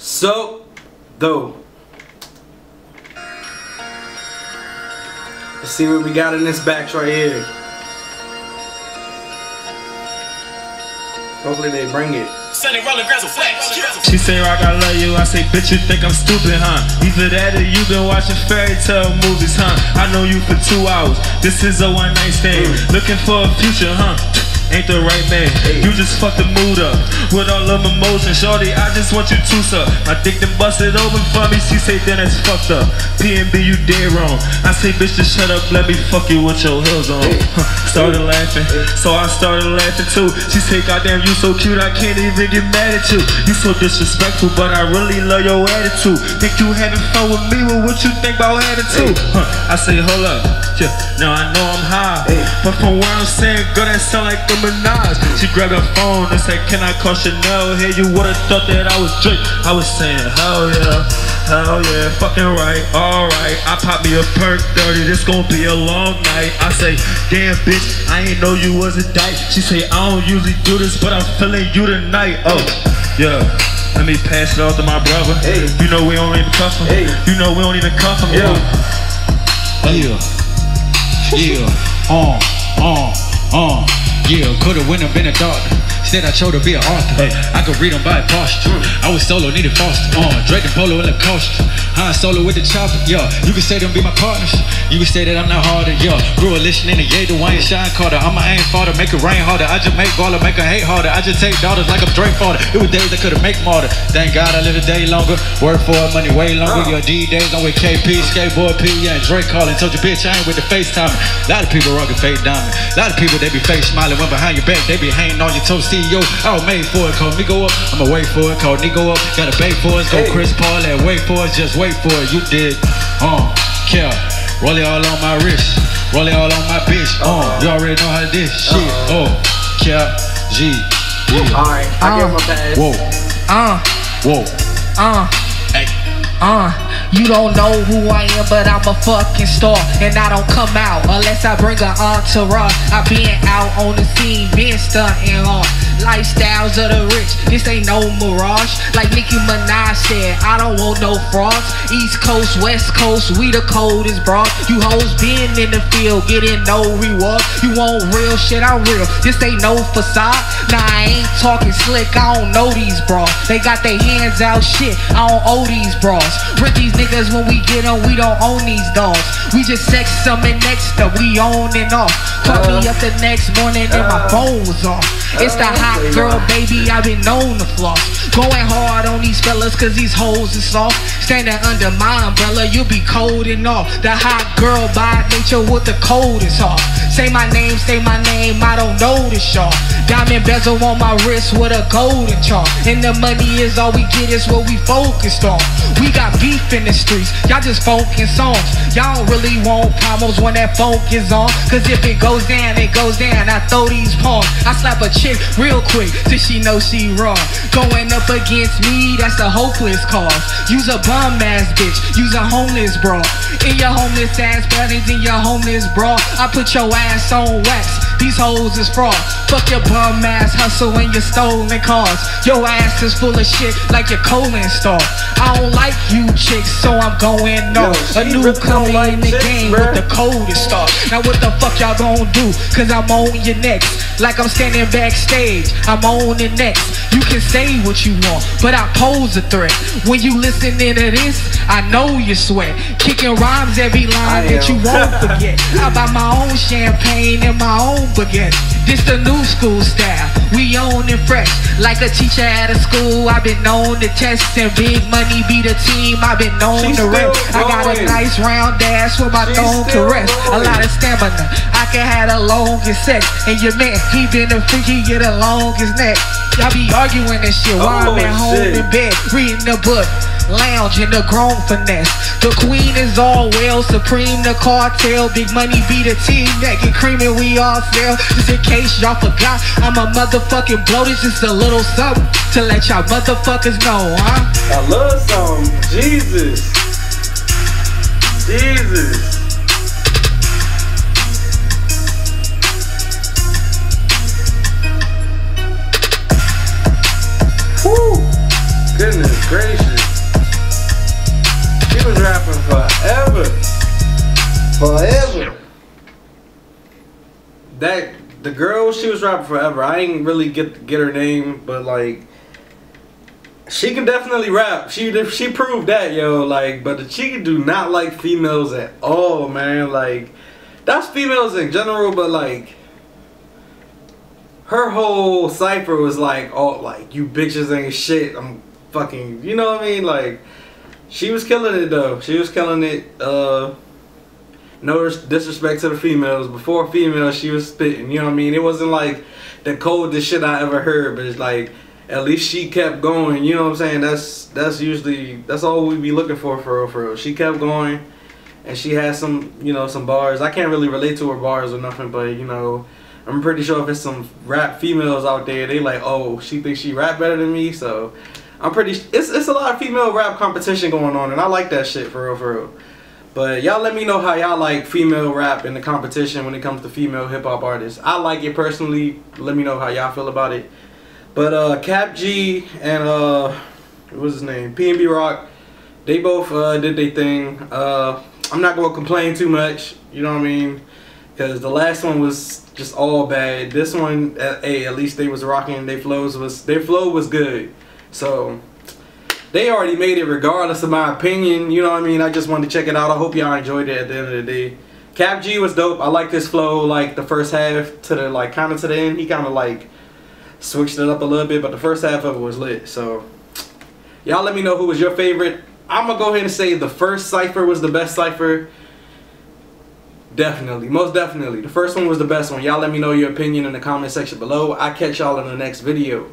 So, though. Let's see what we got in this batch right here. Hopefully they bring it. She say, Rock, I love you. I say, bitch, you think I'm stupid, huh? Either that or you been watching fairy tale movies, huh? I know you for two hours. This is a one night stand. Mm. Looking for a future, huh? Ain't the right man. You just fuck the mood up with all of emotion, shorty. I just want you to suck. My dick then bust it open for me. She say then that's fucked up. PNB, you dead wrong. I say bitch, just shut up. Let me fuck you with your heels on. Started laughing, so I started laughing too. She say, Goddamn, you so cute, I can't even get mad at you. You so disrespectful, but I really love your attitude. Think you having fun with me? Well, what you think about attitude? Huh. I say, hold up, Now I know I'm high, Hey. but from what I'm saying, girl, that sound like a Minaj. She grabbed her phone and said, Can I call Chanel? Hey, you would've thought that I was Drake. I was saying, Hell yeah, hell yeah, fucking right, alright. I pop me a perk 30, this gon' be a long night. I say, Damn bitch, I ain't know you was a dyke. She say, I don't usually do this, but I'm feeling you tonight. Oh, yeah. Let me pass it off to my brother. Hey. You know we don't even cuff him. Hey. You know we don't even cuff him. Yeah. Oh. Yeah. Yeah. Uh, uh, uh. Yeah, went and been a doctor. Said I chose to be an author. Hey. I could read them by posture. I was solo, needed foster. Uh, Drake and Polo in the coaster. Han Solo with the chopper. Yo, you can say them be my partners. You can say that I'm not harder. Yeah, grew a listening to Ye, the Wayne Shine Carter. I'm a aim farther, make it rain harder. I just make baller, make her hate harder. I just take daughters like I'm Drake father. It was days I could've make martyr. Thank God I live a day longer. Work for it, money way longer. Your D days, I'm with KP, skateboard P, yeah, and Drake calling. Told you bitch, I ain't with the FaceTime. A lot of people rockin' fake diamond. A lot of people they be face smiling when behind your back they be hanging on your toes. CEO, I was made for it. Call me go up, I'ma wait for it. Call Nigo up, gotta bait for it. Go Hey. Chris Paul and wait for it. Just wait for it. You did, uh, care. Roll it all on my wrist, roll it all on my bitch. Uh, you already know how this shit. Oh, care, G, yeah. Alright, I give him a pass. Whoa, Uh, whoa. uh, Hey. uh. You don't know who I am, but I'm a fucking star. And I don't come out unless I bring an entourage. I been out on the scene, been stunting on lifestyles of the rich. This ain't no mirage. Like Nicki Minaj said, I don't want no frauds. East Coast, West Coast, we the coldest broad. You hoes been in the field, getting no reward. You want real shit, I'm real. This ain't no facade. Nah, I ain't talking slick, I don't know these bras. They got their hands out, shit. I don't owe these bras. Rent these niggas when we get on, we don't own these dogs. We just sex some and next up, we on and off. Call me up the next morning and my uh, phone was off. It's the uh, hot girl, baby, I've been known to floss. Going hard on these fellas, cause these hoes is soft. Standing under my umbrella, you'll be cold and off. The hot girl by nature with the cold coldest heart. Say my name, say my name, I don't know this y'all. Diamond bezel on my wrist with a golden charm. And the money is all we get, is what we focused on. We got beef in the streets, y'all just funkin' songs. Y'all don't really want problems when that funk is on. Cause if it goes down, it goes down. I throw these palms. I slap a chick real quick till she know she wrong. Going up against me, that's a hopeless cause. Use a bum ass bitch, use a homeless bro. In your homeless ass panties, in your homeless bra. I put your ass on wax. These hoes is fraud. Fuck your bum ass hustle and your stolen cars. Your ass is full of shit like your colon star. I don't like you chicks, so I'm going. Yo, a she new really like in the game bruh. with the coldest star. Now what the fuck y'all gonna do? Cause I'm on your next. Like I'm standing backstage. I'm on the next. You can say what you want, but I pose a threat. When you listening to this, I know you sweat. Kicking rhymes every line that you won't forget. I buy my own champagne and my own baguette. This the new school style. We own and fresh. Like a teacher at a school, I've been known to test and big money be the team. I've been known She's to rep. I got a nice round ass with my still caress. A lot of stamina. I can have the longest sex. And your man, he been the freak, he get the longest neck. Y'all be arguing and shit while Oh, I'm at home shit. in bed, reading the book. Lounge in the grown finesse. The queen is all well, supreme the cartel. Big money be the team that get creaming, we all sell. Just in case y'all forgot, I'm a motherfucking blow. This just a little something to let y'all motherfuckers know, huh? I love some. Jesus. Jesus. Whew. Goodness gracious. Was rapping forever. Forever. That the girl she was rapping forever. I didn't really get get her name, but like she can definitely rap. She she proved that, yo. Like, but the chicken do not like females at all, man. Like, that's females in general, but like, her whole cipher was like, oh, like you bitches ain't shit. I'm fucking, you know what I mean? Like, she was killing it though. She was killing it. Uh, no disrespect to the females. Before females, she was spitting. You know what I mean? It wasn't like the coldest shit I ever heard, but it's like at least she kept going. You know what I'm saying? That's that's usually that's all we be looking for for real, for real. She kept going, and she had some you know some bars. I can't really relate to her bars or nothing, but you know. I'm pretty sure if it's some rap females out there, they like, oh, she thinks she rap better than me, so I'm pretty. It's it's a lot of female rap competition going on, and I like that shit for real, for real. But y'all let me know how y'all like female rap in the competition when it comes to female hip hop artists. I like it personally. Let me know how y'all feel about it. But uh, Kap G and uh, what was his name? PNB Rock. They both uh, did their thing. Uh, I'm not gonna complain too much. You know what I mean? Because the last one was just all bad. This one, hey, at least they was rocking. Their flows was their flow was good. So they already made it regardless of my opinion. You know what I mean? I just wanted to check it out. I hope y'all enjoyed it at the end of the day. Kap G was dope. I like this flow, like the first half to the like kind of to the end. He kind of like switched it up a little bit, but the first half of it was lit. So y'all let me know who was your favorite. I'm gonna go ahead and say the first cipher was the best cipher. Definitely, most definitely. The first one was the best one. Y'all let me know your opinion in the comment section below. I catch y'all in the next video.